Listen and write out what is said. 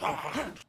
好好